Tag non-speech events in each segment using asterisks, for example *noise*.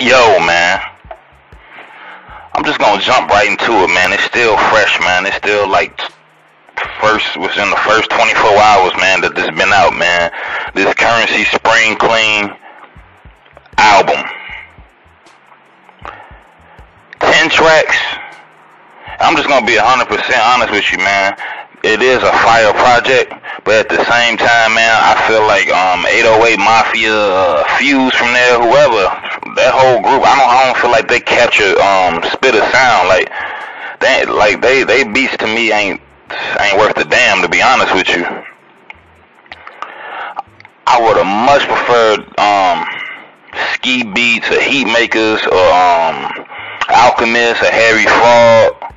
Yo, man. I'm just gonna jump right into it, man. It's still fresh, man. It's still like first within the first 24 hours, man, that this been out, man. This Curren$y Spring Clean album. 10 tracks. I'm just gonna be 100% honest with you, man. It is a fire project, but at the same time, man, I feel like um 808 Mafia, uh, Fuse from there, whoever, that whole group. I don't, I don't feel like they capture um Spitta sound like they like they they beats to me ain't ain't worth a damn to be honest with you. I would have much preferred um Ski Beatz or Heatmakerz or um Alchemist or Harry Fraud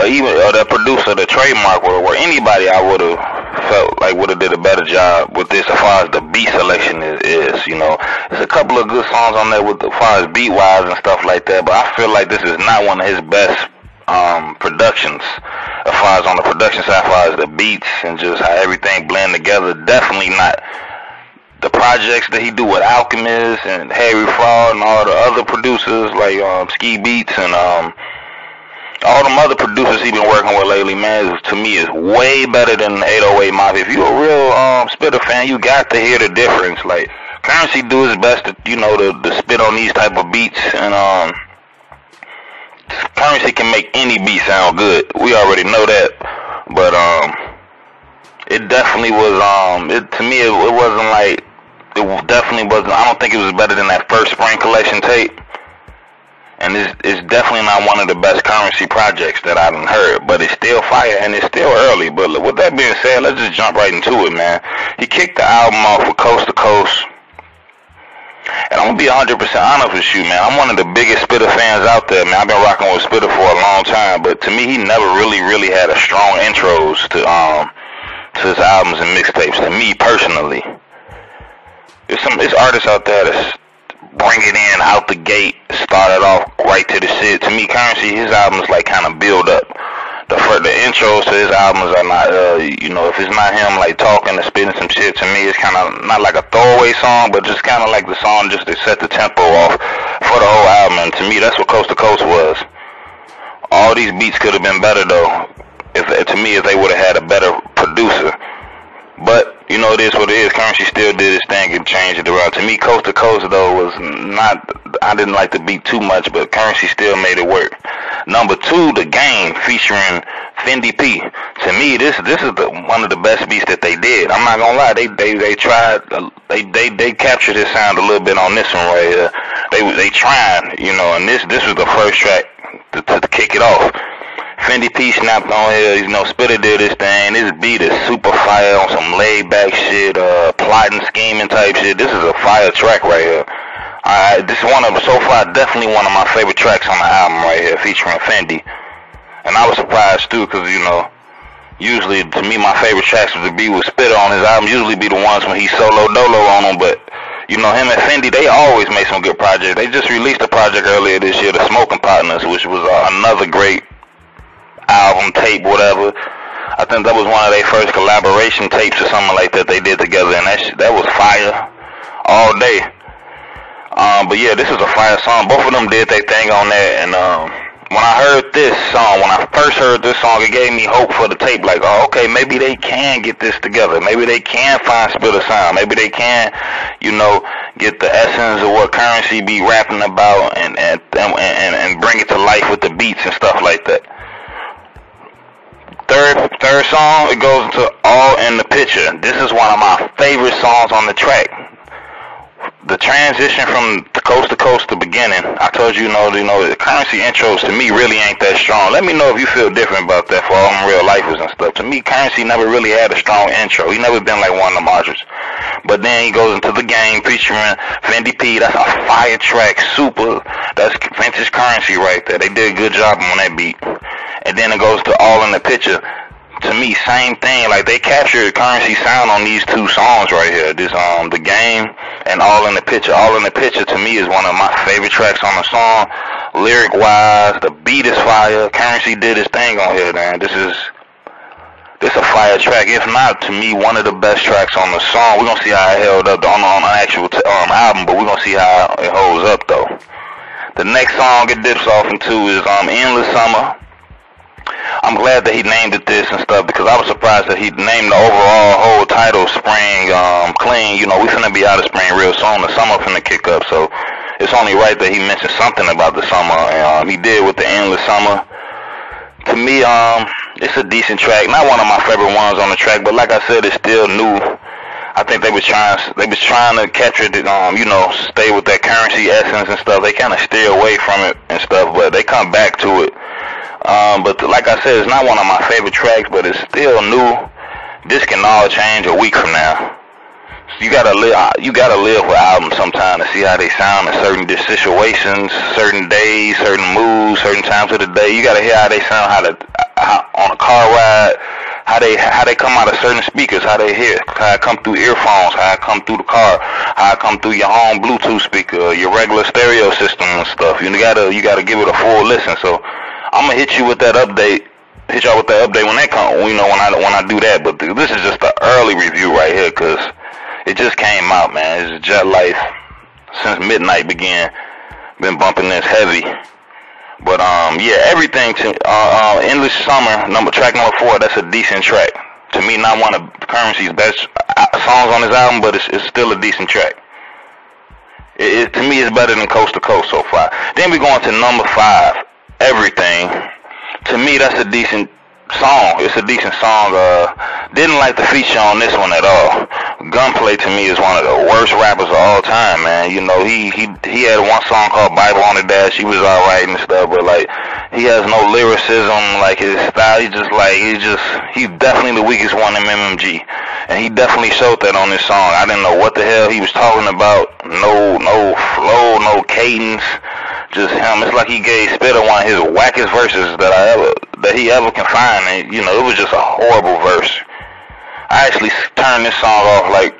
or even or the producer, the trademark, or, or anybody, I would have felt like would have did a better job with this as far as the beat selection is. is you know, there's a couple of good songs on there with as far as beat wise and stuff like that, but I feel like this is not one of his best um, productions as far as on the production side, as far as the beats and just how everything blend together. Definitely not the projects that he do with Alchemist and Harry Fraud and all the other producers like um, Ski Beatz and um, all them other producers he been working with lately, man, is, to me is way better than 808 Mafia. If you a real um, Spitta fan, you got to hear the difference. Like Curren$y do his best to you know to, to spit on these type of beats, and um, Curren$y can make any beat sound good. We already know that, but um, it definitely was um, it to me it, it wasn't like it definitely wasn't. I don't think it was better than that first Spring Collection tape and it's, it's definitely not one of the best Curren$y projects that I've heard, but it's still fire and it's still early. But with that being said, let's just jump right into it, man. He kicked the album off with Coast to Coast. And I'm gonna be 100% honest with you, man. I'm one of the biggest Spitta fans out there, man. I've been rocking with Spitta for a long time, but to me, he never really, really had a strong intros to um to his albums and mixtapes. To me personally, there's some there's artists out there that's bring it in out the gate, started off right to the shit. To me, Curren$y, his albums like kind of build up. The for the intros to his albums are not, uh, you know, if it's not him like talking and spitting some shit to me, it's kind of not like a throwaway song, but just kind of like the song just to set the tempo off for the whole album. And to me, that's what Coast to Coast was. All these beats could have been better though, if to me, if they would have had a better producer. But you know, it is what it is. Curren$y still did his thing and changed it around. To me, Coast to Coast though was not. I didn't like the beat too much, but Curren$y still made it work. Number two, the game featuring Fendi P. To me, this this is the one of the best beats that they did. I'm not gonna lie, they they they tried. They they they captured his sound a little bit on this one right here. They they tried, you know, and this this was the first track to, to kick it off. Fendi P snapped on here, you know, Spitta did this thing. This beat is super fire on some laid back shit, uh, plotting, scheming type shit. This is a fire track right here. Alright, this is one of, so far, definitely one of my favorite tracks on the album right here, featuring Fendi. And I was surprised too, cause you know, usually to me my favorite tracks would be with Spitta on his album, usually be the ones when he solo dolo on them, but you know, him and Fendi, they always make some good projects. They just released a project earlier this year, The Smoking Partners, which was uh, another great album, tape, whatever. I think that was one of their first collaboration tapes or something like that they did together, and that sh- that was fire all day. Um, but yeah, this is a fire song. Both of them did their thing on that, and um, when I heard this song, when I first heard this song, it gave me hope for the tape. Like, oh, okay, maybe they can get this together. Maybe they can find Spitta sound. Maybe they can, you know, get the essence of what Curren$y be rapping about and and and and bring it to life with the beats and stuff like that. Third third song, it goes into All in the Picture. This is one of my favorite songs on the track. The transition from the coast to coast to beginning, I told you, you know, you know, the Curren$y intros to me really ain't that strong. Let me know if you feel different about that for all them real lifers and stuff. To me, Curren$y never really had a strong intro. He never been like one of the artists. But then he goes into the game featuring Fendi P. That's a fire track, super. That's vintage Curren$y right there. They did a good job on that beat and then it goes to all in the picture. To me, same thing. Like they captured Curren$y sound on these two songs right here. This um the game and all in the picture. All in the picture to me is one of my favorite tracks on the song. Lyric wise, the beat is fire. Curren$y did his thing on here, man. This is this a fire track. If not, to me, one of the best tracks on the song. We're gonna see how it held up on on the actual t- um, album, but we're gonna see how it holds up though. The next song it dips off into is um Endless Summer. I'm glad that he named it this and stuff because I was surprised that he named the overall whole title Spring um Clean. You know, we finna be out of spring real soon. The summer finna kick up, so it's only right that he mentioned something about the summer. And um, he did with the Endless Summer. To me, um, it's a decent track. Not one of my favorite ones on the track, but like I said, it's still new. I think they was trying they was trying to capture it, um, you know, stay with that Curren$y essence and stuff. They kind of steer away from it and stuff, but they come back to it. Um, but like I said, it's not one of my favorite tracks, but it's still new. This can all change a week from now. So you gotta live. Uh, you gotta live with albums sometime to see how they sound in certain situations, certain days, certain moods, certain times of the day. You gotta hear how they sound, how to how, on a car ride, how they how they come out of certain speakers, how they hear, how it come through earphones, how it come through the car, how it come through your home Bluetooth speaker, your regular stereo system and stuff. You gotta you gotta give it a full listen. So I'm gonna hit you with that update. Hit y'all with that update when that come. You know when I when I do that. But this is just the early review right here, cause it just came out, man. It's Jet Life since midnight began. Been bumping this heavy. But um, yeah, everything to uh, uh, Endless Summer number track number four. That's a decent track. To me, not one of Curren$y's best uh, songs on his album, but it's, it's still a decent track. It, it, to me, it's better than Coast to Coast so far. Then we go on to number five, Everything. To me, that's a decent song. It's a decent song. Uh, didn't like the feature on this one at all. Gunplay to me is one of the worst rappers of all time, man. You know, he he he had one song called Bible on the Dash. He was all right and stuff, but like he has no lyricism. Like his style, he just like he just he's definitely the weakest one in MMG, and he definitely showed that on this song. I didn't know what the hell he was talking about. No no flow, no cadence just him. It's like he gave Spitta one of his wackest verses that I ever that he ever can find, and you know it was just a horrible verse. I actually turned this song off like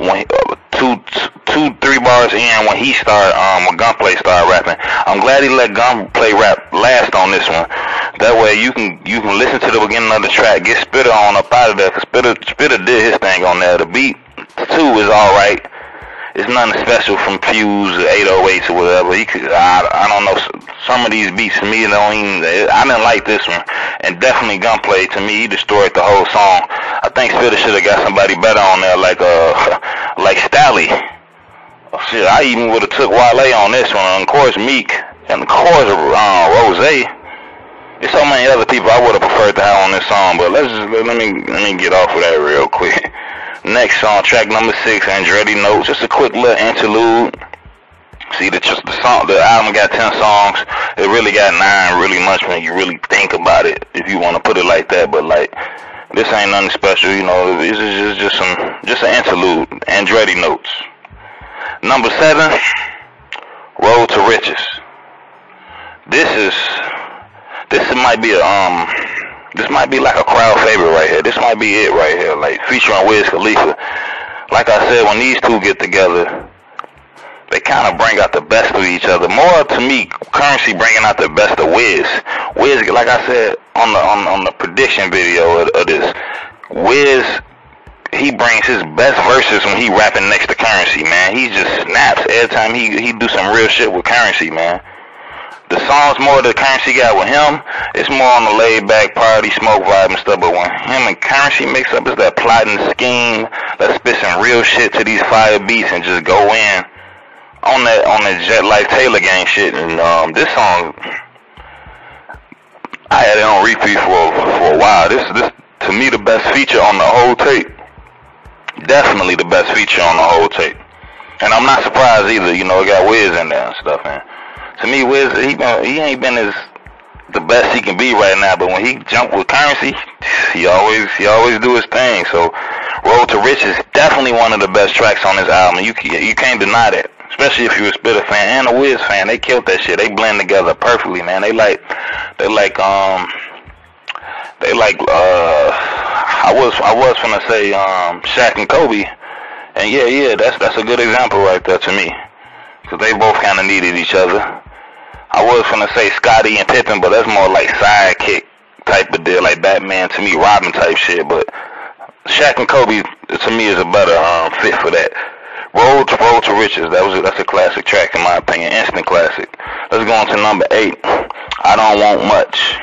when he, uh, two two three bars in when he started um when Gunplay started rapping. I'm glad he let Gunplay rap last on this one. That way you can you can listen to the beginning of the track, get Spitta on up out of there. Cause Spitta Spitta did his thing on there. The beat two is all right it's nothing special from Fuse or 808s or whatever. He could, I, I don't know. Some of these beats to me don't even. I didn't like this one, and definitely Gunplay to me he destroyed the whole song. I think Spitta should have got somebody better on there, like uh, *laughs* like Stalley. Shit, I even would have took Wale on this one. And of course Meek, and of course uh, Rose. There's so many other people I would have preferred to have on this song, but let's just let me let me get off of that real quick. *laughs* Next song, track number six, Andretti Notes. Just a quick little interlude. See, the just the song, the album got ten songs. It really got nine, really much when you really think about it. If you want to put it like that, but like this ain't nothing special, you know. This is just just some just an interlude. Andretti Notes. Number seven, Road to Riches. This is this might be a um this might be like a crowd favorite right here. This might be it right here, like featuring Wiz Khalifa. Like I said, when these two get together, they kind of bring out the best of each other. More to me, Curren$y bringing out the best of Wiz. Wiz, like I said on the on, on the prediction video of, of this, Wiz he brings his best verses when he rapping next to Curren$y, man. He just snaps every time he he do some real shit with Curren$y, man the songs more the Curren$y got with him, it's more on the laid back party, smoke vibe and stuff. But when him and Curren$y mix up, it's that plotting scheme. Let's spit some real shit to these fire beats and just go in on that on that Jet Life Taylor gang shit. And um, this song, I had it on repeat for for a while. This this to me the best feature on the whole tape. Definitely the best feature on the whole tape. And I'm not surprised either. You know, it got Wiz in there and stuff, man to me, Wiz, he he ain't been as the best he can be right now. But when he jumped with Curren$y, he always he always do his thing. So, Road to Riches is definitely one of the best tracks on this album. You you can't deny that. Especially if you're a Spitta fan and a Wiz fan, they killed that shit. They blend together perfectly, man. They like they like um they like uh I was I was gonna say um Shaq and Kobe, and yeah yeah that's that's a good example right there to me, because they both kind of needed each other. I was gonna say Scottie and Pippen, but that's more like sidekick type of deal, like Batman to me, Robin type shit. But Shaq and Kobe to me is a better um, fit for that. Road to Road to Riches. That was a, that's a classic track in my opinion, instant classic. Let's go on to number eight. I don't want much.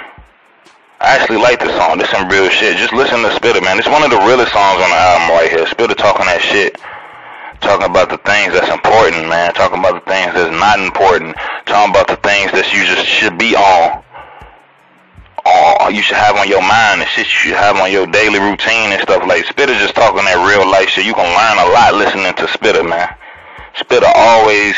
I actually like this song. This some real shit. Just listen to Spitta, man. It's one of the realest songs on the album right here. Spitta talking that shit. Talking about the things that's important, man. Talking about the things that's not important. Talking about the things that you just should be on. All you should have on your mind and shit you should have on your daily routine and stuff like Spitta just talking that real life shit. You can learn a lot listening to Spitta, man. Spitta always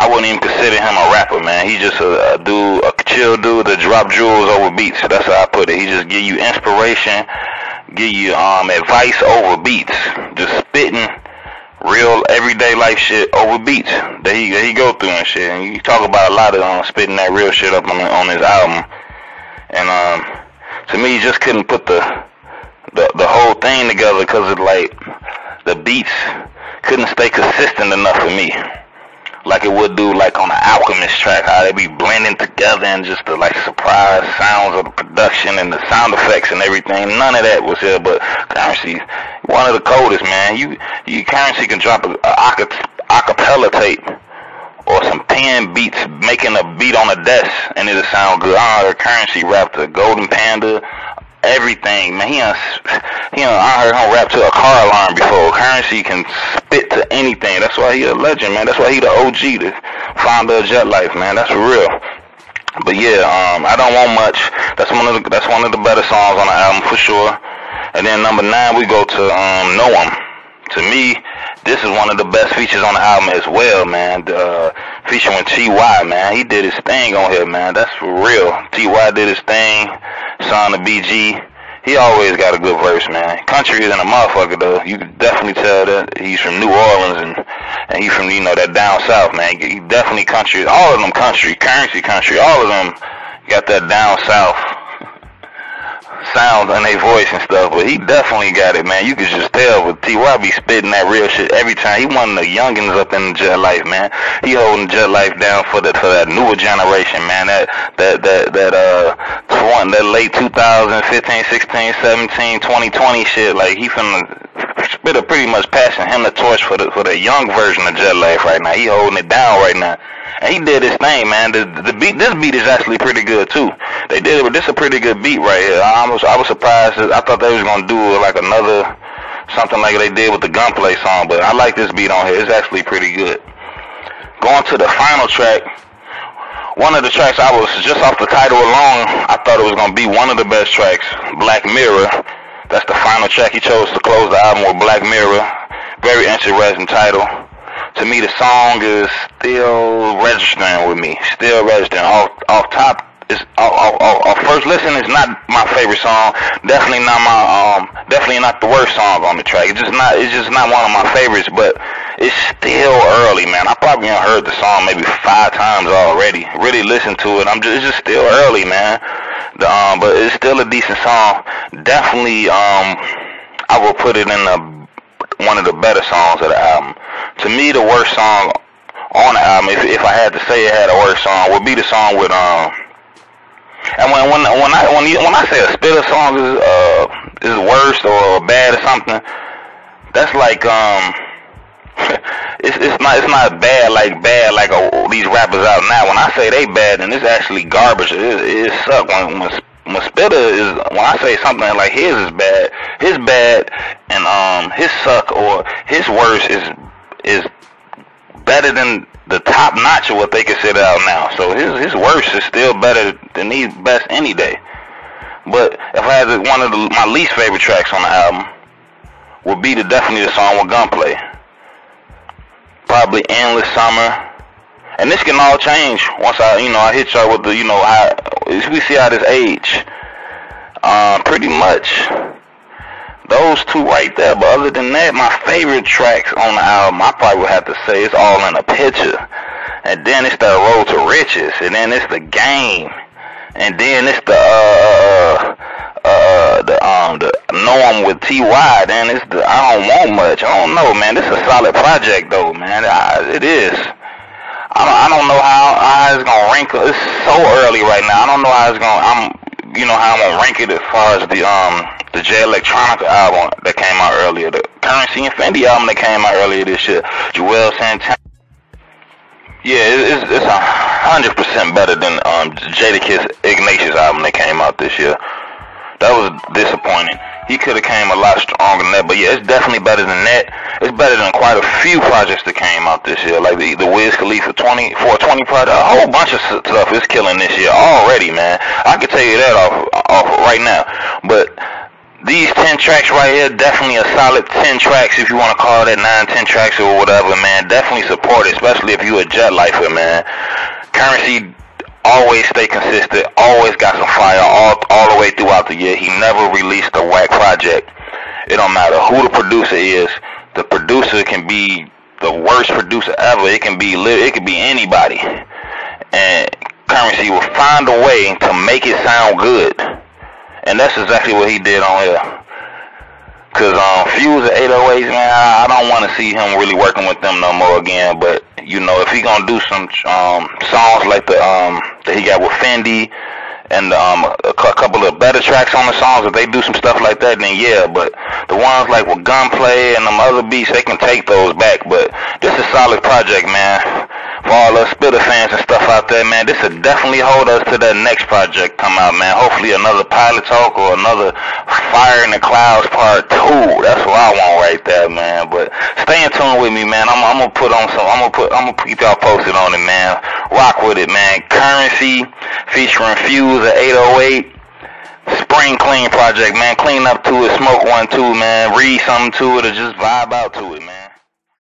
I wouldn't even consider him a rapper, man. He just a, a dude, a chill dude that drop jewels over beats. That's how I put it. He just give you inspiration, give you um advice over beats. Just spitting real everyday life shit over beats that he that he go through and shit. And you talk about a lot of um, spitting that real shit up on on his album. And um, to me, he just couldn't put the the the whole thing together because it like the beats couldn't stay consistent enough for me. Like it would do like on the Alchemist track, how they be blending together and just the like surprise sounds of the production and the sound effects and everything. None of that was here, but Curren$y, one of the coldest, man. You you Curren$y can drop a, a acapella tape or some pen beats making a beat on a desk and it'll sound good. Ah, I heard Curren$y rap the Golden Panda, everything, man. He done, he done, I heard him rap to a car alarm before. Curren$y can spit to anything. That's why he a legend, man. That's why he the OG, the founder of Jet Life, man. That's real. But yeah, um, I don't want much. That's one of the that's one of the better songs on the album for sure. And then number nine, we go to um, Know 'Em. To me, this is one of the best features on the album as well, man. Uh, featuring T.Y., man. He did his thing on here, man. That's for real. T.Y. did his thing. Son of BG. He always got a good verse, man. Country is in a motherfucker, though. You can definitely tell that he's from New Orleans and and he's from you know that down south, man. He definitely country. All of them country, Curren$y country. All of them got that down south sound in their voice and stuff, but he definitely got it, man. You could just tell with T.Y. be spitting that real shit every time. He one of the youngins up in the Jet Life, man. He holding Jet Life down for the for that newer generation, man. That that that that uh one that late 2015, 16, 17, 2020 shit. Like he finna spit a pretty much passing him the torch for the for the young version of Jet Life right now. He holding it down right now. And he did his thing, man. The the beat, this beat is actually pretty good too. They did it, but this is a pretty good beat right here. I was I was surprised. I thought they was gonna do like another something like they did with the Gunplay song, but I like this beat on here. It's actually pretty good. Going to the final track. One of the tracks I was just off the title alone, I thought it was gonna be one of the best tracks. Black Mirror. That's the final track he chose to close the album with Black Mirror. Very interesting title to me, the song is still registering with me. Still registering. Off is off, off, off first listen is not my favorite song. Definitely not my um. Definitely not the worst song on the track. It's just not. It's just not one of my favorites. But it's still early, man. I probably heard the song maybe five times already. Really listened to it. I'm just. It's just still early, man. The, um, but it's still a decent song. Definitely, um, I will put it in the one of the better songs of the album. To me, the worst song on the album, if if I had to say it had a worst song, would be the song with um. When when I when when I say a Spitta song is uh is worst or bad or something, that's like um. *laughs* it's it's not it's not bad like bad like oh, these rappers out now. When I say they bad, and it's actually garbage. It it suck when when when Spitta is when I say something like his is bad, his bad and um his suck or his worst is is better than the top notch of what they can consider out now. So his his worst is still better than these best any day. But if I had one of the, my least favorite tracks on the album would be the definitely the song with Gunplay. Probably Endless Summer. And this can all change once I, you know, I hit y'all with the, you know, how we see how this age. Uh, pretty much those two right there. But other than that, my favorite tracks on the album, I probably would have to say it's all in a picture. And then it's the road to riches. And then it's the game. And then it's the uh uh the um the know 'em with Ty. Then it's the I don't want much. I don't know, man. This is a solid project though, man. I, it is. I don't, I don't know how, how it's gonna rank. It's so early right now. I don't know how it's gonna. I'm you know how I'm gonna rank it as far as the um the Jay Electronica album that came out earlier, the Curren$y and Fendi album that came out earlier this year, Juelz Santana. Yeah, it's it's a hundred percent better than um Jadakiss Ignatius album that came out this year. That was disappointing. He could have came a lot stronger than that, but yeah, it's definitely better than that. It's better than quite a few projects that came out this year, like the the Wiz Khalifa 20 420 project. A whole bunch of stuff is killing this year already, man. I can tell you that off off right now. But these 10 tracks right here, definitely a solid 10 tracks if you want to call that 9, 10 tracks or whatever, man. Definitely support it, especially if you a jet lifer, man. Curren$y always stay consistent, always got some fire all all the way throughout the year. He never released a whack project. It don't matter who the producer is. The producer can be the worst producer ever. It can be it can be anybody, and Curren$y will find a way to make it sound good, and that's exactly what he did on here. Cause um, Fuse at 808s, man, I, I don't want to see him really working with them no more again. But you know, if he gonna do some um songs like the um that he got with Fendi and um a, a couple of better tracks on the songs, if they do some stuff like that, then yeah. But the ones like with Gunplay and them other beats, they can take those back. But this is solid project, man for all us Spitta fans and stuff out there, man, this will definitely hold us to that next project come out, man. Hopefully another pilot talk or another Fire in the Clouds part two. That's what I want right there, man. But stay in tune with me, man. I'm, I'm gonna put on some. I'm gonna put. I'm gonna keep y'all posted on it, man. Rock with it, man. Curren$y featuring Fuse at 808 spring clean project, man. Clean up to it, smoke one too, man. Read something to it, or just vibe out to it, man.